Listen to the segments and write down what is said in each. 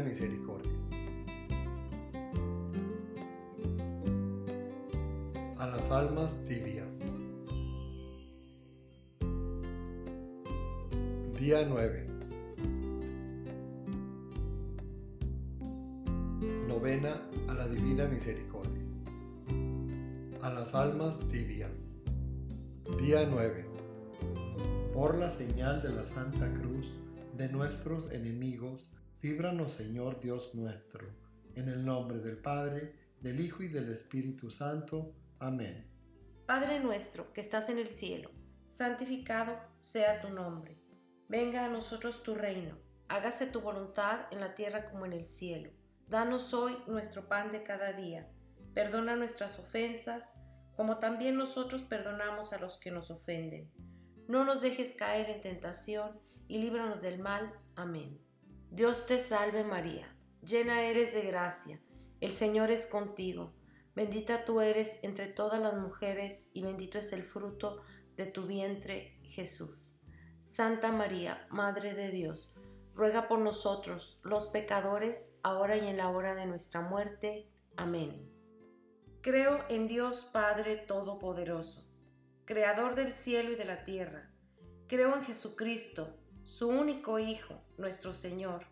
misericordia. A las almas tibias. Día 9. Novena a la Divina Misericordia. A las almas tibias. Día 9. Por la señal de la Santa Cruz de nuestros enemigos, líbranos Señor Dios nuestro, en el nombre del Padre, del Hijo y del Espíritu Santo. Amén. Padre nuestro que estás en el cielo, santificado sea tu nombre. Venga a nosotros tu reino, hágase tu voluntad en la tierra como en el cielo. Danos hoy nuestro pan de cada día. Perdona nuestras ofensas, como también nosotros perdonamos a los que nos ofenden no nos dejes caer en tentación y líbranos del mal. Amén. Dios te salve María, llena eres de gracia, el Señor es contigo, bendita tú eres entre todas las mujeres y bendito es el fruto de tu vientre Jesús. Santa María, Madre de Dios, ruega por nosotros los pecadores, ahora y en la hora de nuestra muerte. Amén. Creo en Dios Padre Todopoderoso Creador del cielo y de la tierra. Creo en Jesucristo, su único Hijo, nuestro Señor,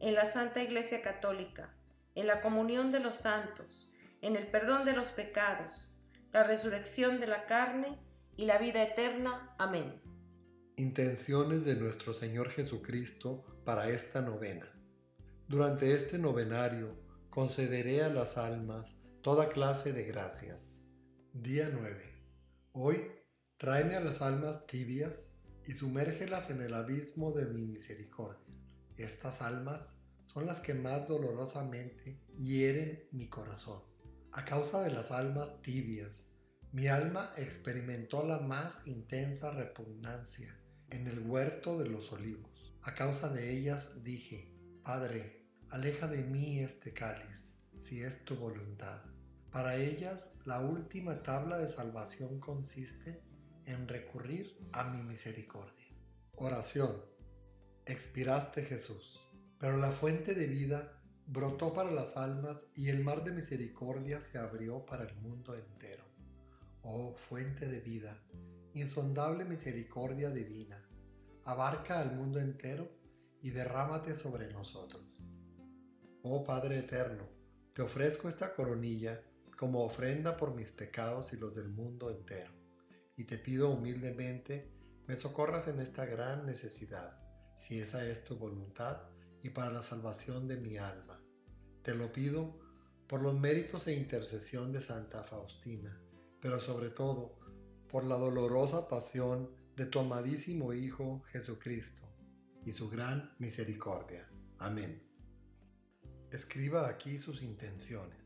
en la Santa Iglesia Católica, en la comunión de los santos, en el perdón de los pecados, la resurrección de la carne y la vida eterna. Amén. Intenciones de nuestro Señor Jesucristo para esta novena. Durante este novenario concederé a las almas toda clase de gracias. Día 9. Hoy tráeme a las almas tibias y sumérgelas en el abismo de mi misericordia. Estas almas son las que más dolorosamente hieren mi corazón. A causa de las almas tibias, mi alma experimentó la más intensa repugnancia en el huerto de los olivos. A causa de ellas dije, Padre, aleja de mí este cáliz, si es tu voluntad. Para ellas, la última tabla de salvación consiste en recurrir a mi misericordia. Oración. Expiraste Jesús, pero la fuente de vida brotó para las almas y el mar de misericordia se abrió para el mundo entero. Oh fuente de vida, insondable misericordia divina, abarca al mundo entero y derrámate sobre nosotros. Oh Padre eterno, te ofrezco esta coronilla como ofrenda por mis pecados y los del mundo entero. Y te pido humildemente me socorras en esta gran necesidad, si esa es tu voluntad, y para la salvación de mi alma. Te lo pido por los méritos e intercesión de Santa Faustina, pero sobre todo por la dolorosa pasión de tu amadísimo Hijo Jesucristo y su gran misericordia. Amén. Escriba aquí sus intenciones.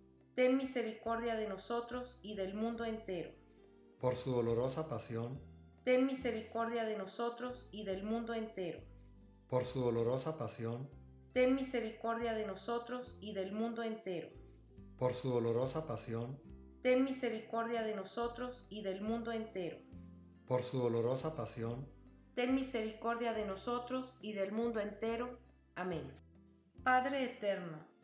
ten misericordia de nosotros y del mundo entero. Por su dolorosa pasión, ten misericordia de nosotros y del mundo entero. Por su dolorosa pasión, ten misericordia de nosotros y del mundo entero. Por su dolorosa pasión, ten misericordia de nosotros y del mundo entero. Por su dolorosa pasión, ten misericordia de nosotros y del mundo entero. Amén. Padre eterno,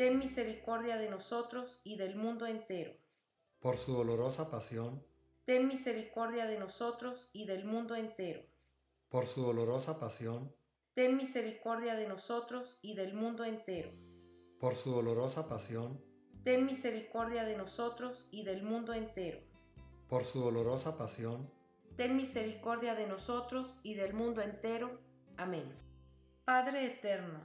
ten misericordia de nosotros y del mundo entero. Por su dolorosa pasión, ten misericordia de nosotros y del mundo entero. Por su dolorosa pasión, ten misericordia de nosotros y del mundo entero. Por su dolorosa pasión, ten misericordia de nosotros y del mundo entero. Por su dolorosa pasión, ten misericordia de nosotros y del mundo entero. Amén. Padre eterno,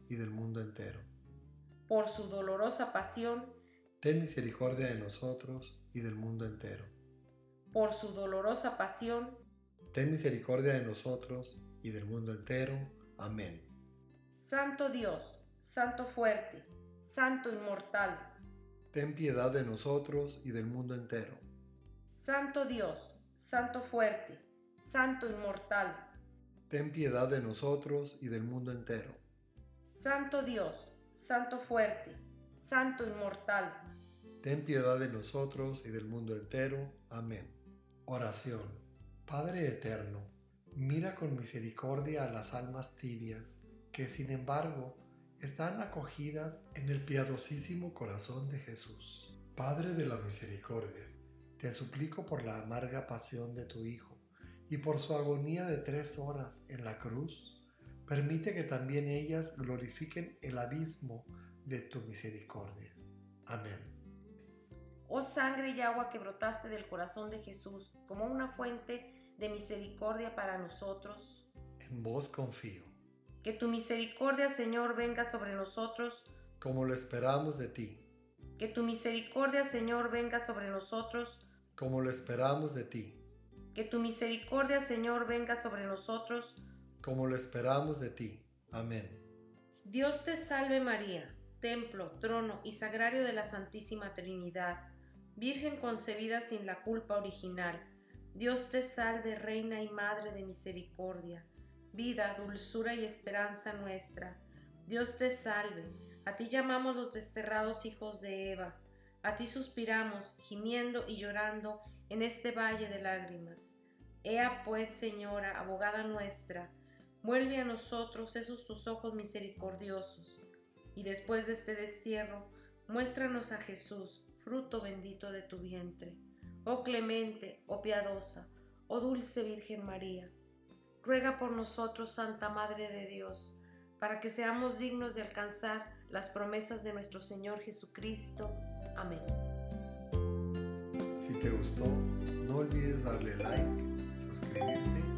y del mundo entero. Por su dolorosa pasión, ten misericordia de nosotros y del mundo entero. Por su dolorosa pasión, ten misericordia de nosotros y del mundo entero. Amén. Santo Dios, Santo fuerte, Santo inmortal, ten piedad de nosotros y del mundo entero. Santo Dios, Santo fuerte, Santo inmortal, ten piedad de nosotros y del mundo entero. Santo Dios, Santo fuerte, Santo inmortal, ten piedad de nosotros y del mundo entero. Amén. Oración. Padre eterno, mira con misericordia a las almas tibias que sin embargo están acogidas en el piadosísimo corazón de Jesús. Padre de la misericordia, te suplico por la amarga pasión de tu Hijo y por su agonía de tres horas en la cruz, permite que también ellas glorifiquen el abismo de tu misericordia. Amén. Oh sangre y agua que brotaste del corazón de Jesús como una fuente de misericordia para nosotros. En vos confío. Que tu misericordia, Señor, venga sobre nosotros. Como lo esperamos de ti. Que tu misericordia, Señor, venga sobre nosotros. Como lo esperamos de ti. Que tu misericordia, Señor, venga sobre nosotros. Como lo esperamos de ti. Amén. Dios te salve María, templo, trono y sagrario de la Santísima Trinidad Virgen concebida sin la culpa original, Dios te salve, Reina y Madre de Misericordia, vida, dulzura y esperanza nuestra. Dios te salve, a ti llamamos los desterrados hijos de Eva, a ti suspiramos, gimiendo y llorando en este valle de lágrimas. Ea pues, Señora, abogada nuestra, vuelve a nosotros esos tus ojos misericordiosos, y después de este destierro, muéstranos a Jesús, fruto bendito de tu vientre. Oh clemente, oh piadosa, oh dulce Virgen María, ruega por nosotros, Santa Madre de Dios, para que seamos dignos de alcanzar las promesas de nuestro Señor Jesucristo. Amén. Si te gustó, no olvides darle like, suscribirte